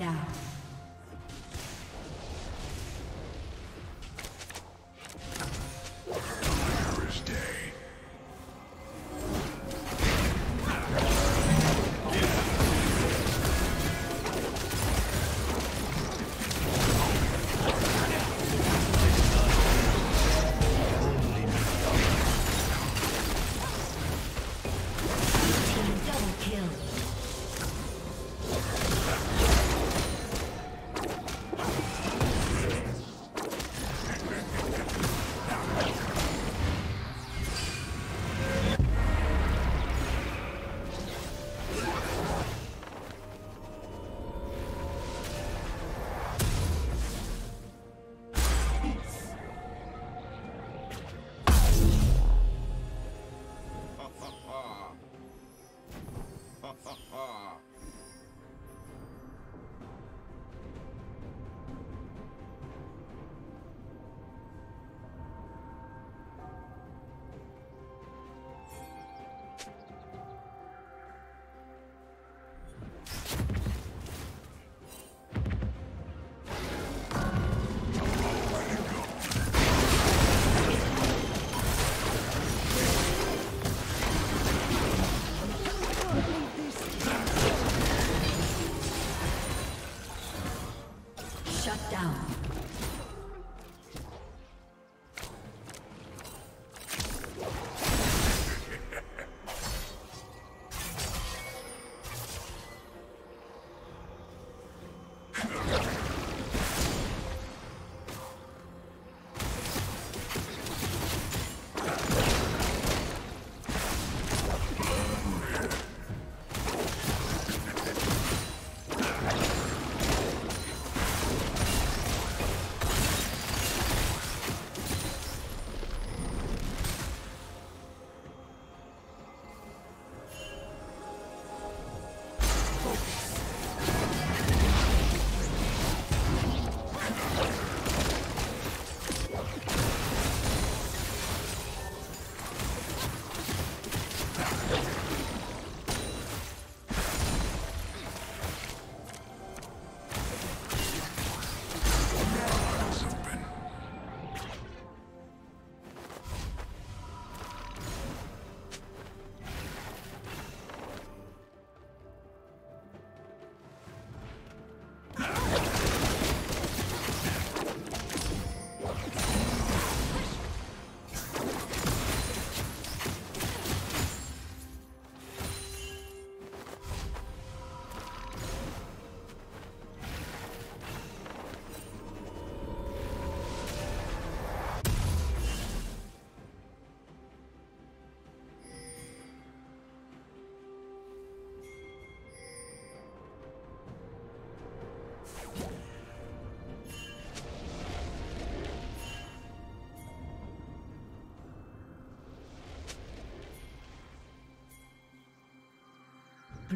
down. Shut down.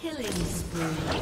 Killing spree.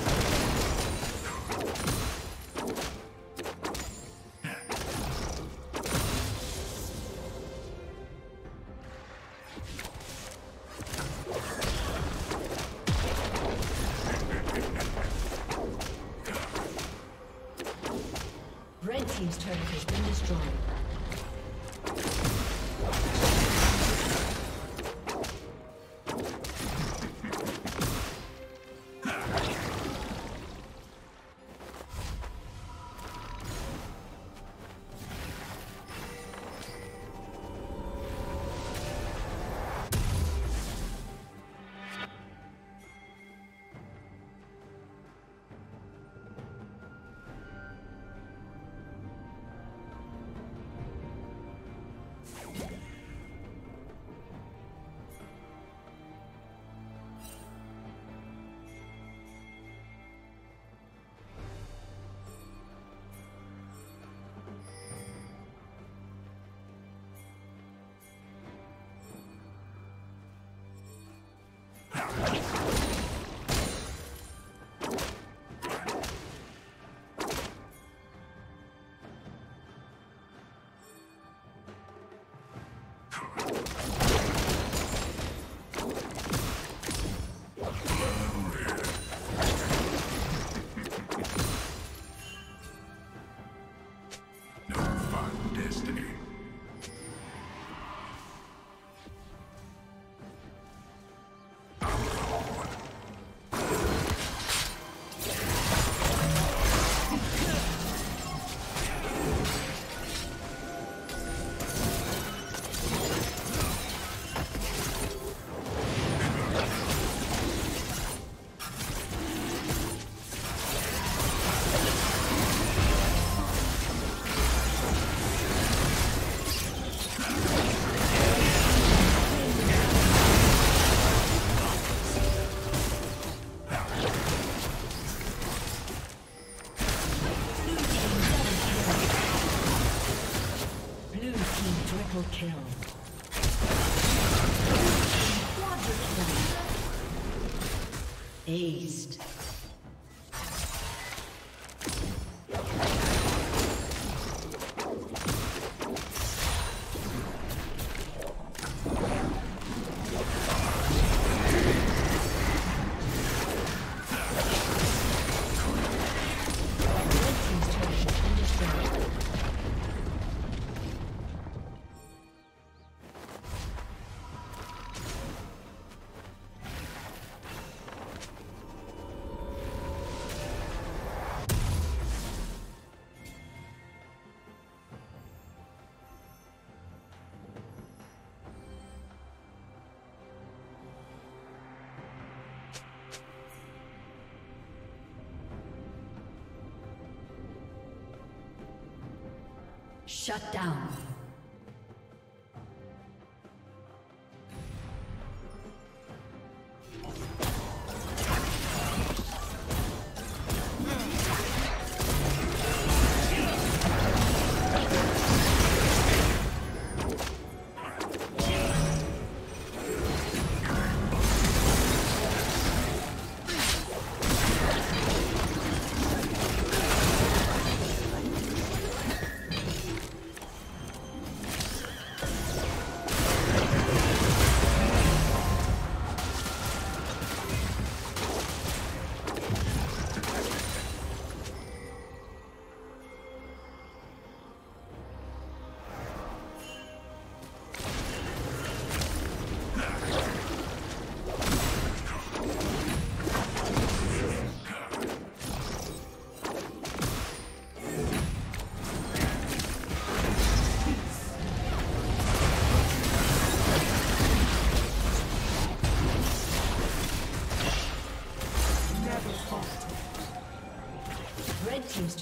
Shut down.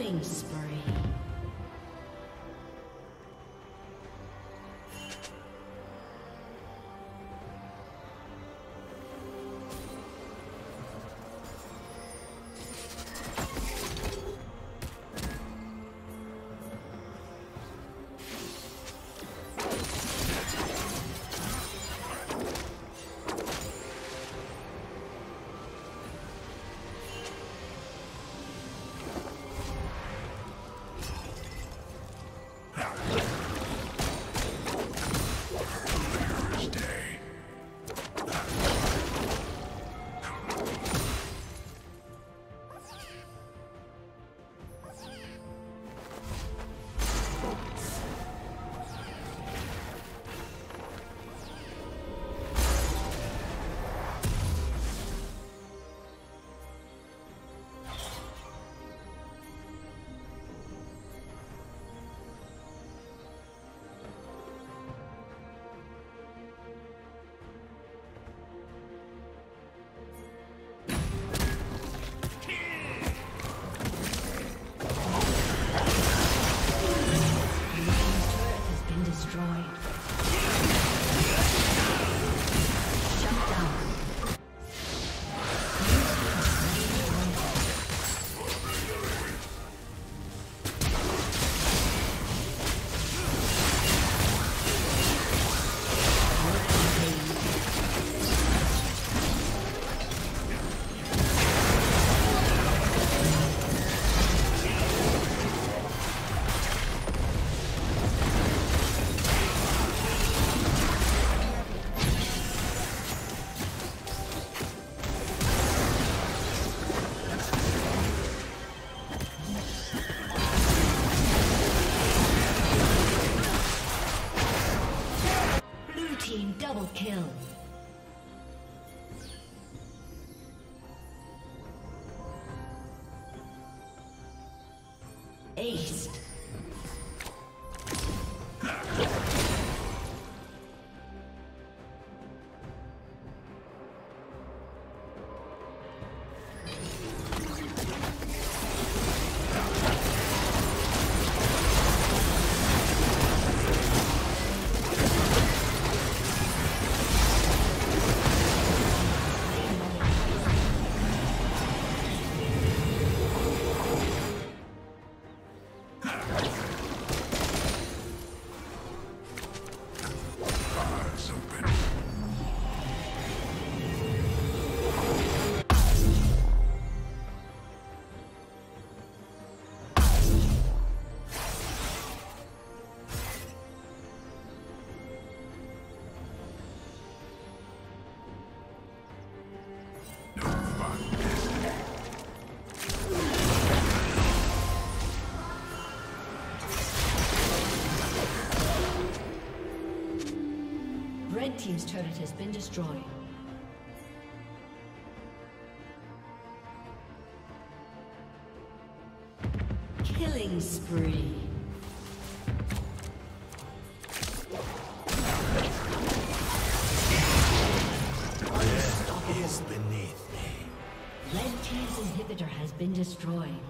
killing spree. Ace. Team's turret has been destroyed. Killing spree. is beneath me. Red Team's inhibitor has been destroyed.